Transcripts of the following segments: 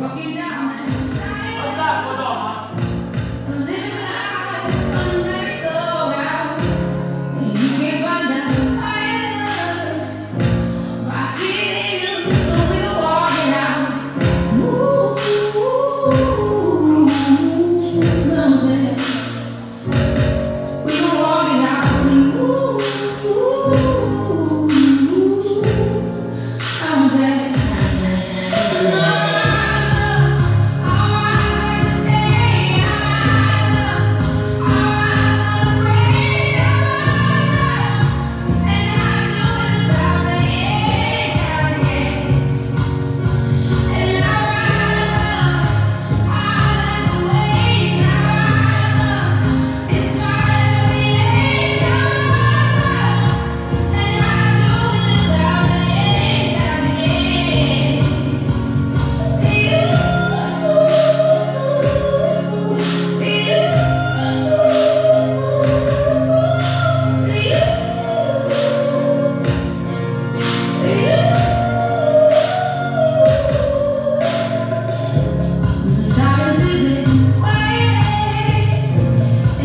Bogida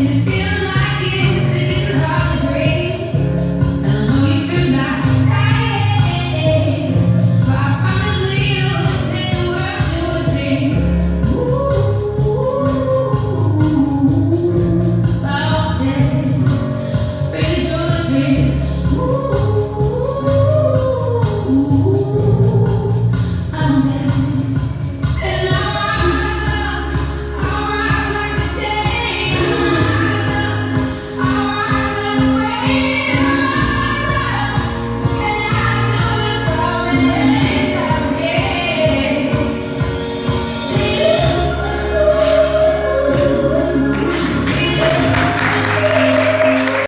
it Yeah.